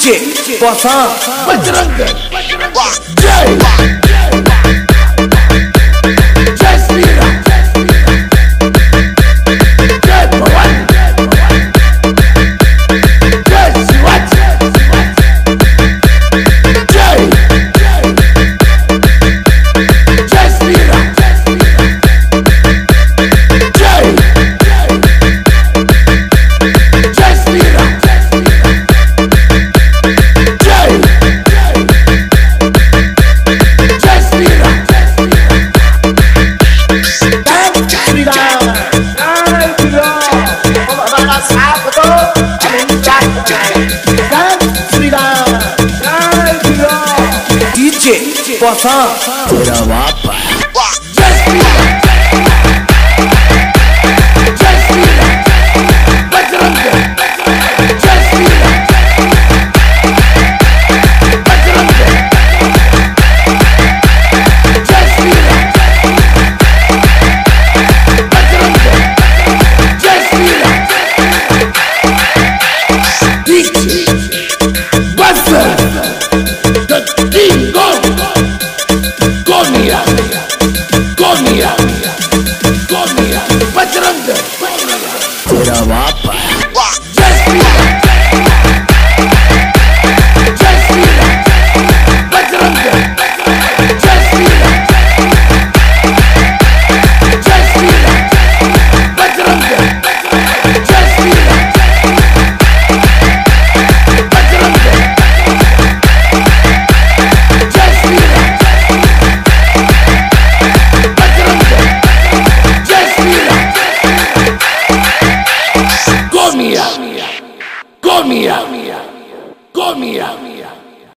डीजे बसा बजरंग जय। 干碎了，干碎了，一节刮伤，为了挖白。comia, comia, comia. comia.